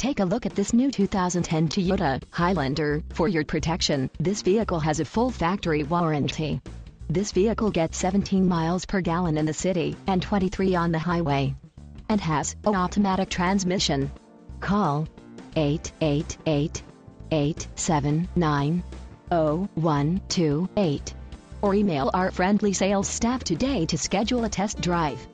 Take a look at this new 2010 Toyota Highlander. For your protection, this vehicle has a full factory warranty. This vehicle gets 17 miles per gallon in the city and 23 on the highway. And has an automatic transmission. Call 888-879-0128 or email our friendly sales staff today to schedule a test drive.